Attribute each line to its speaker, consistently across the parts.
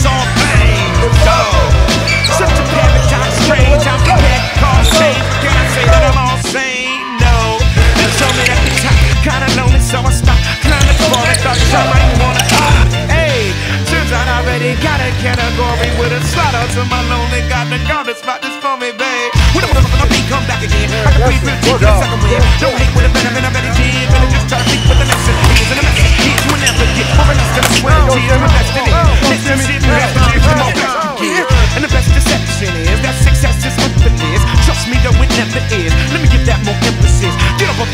Speaker 1: it's all pain. Go. Such a paradox, strange. I'm the connect, call shame. Can I say that I'm all sane? No. They told me at the top, kinda lonely, so I stopped. Climbing the for I thought I might wanna talk, Hey, turns out I already got a category with a slot out to my lonely. Got the garden spot just for me, babe. When I'm gonna be, come back again. I can be real deep in a second wind.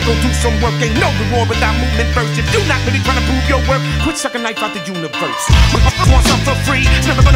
Speaker 1: Go do some work, ain't no reward without movement first. If you're not really trying to prove your work, quit sucking life out the universe. Want something for free? It's never gonna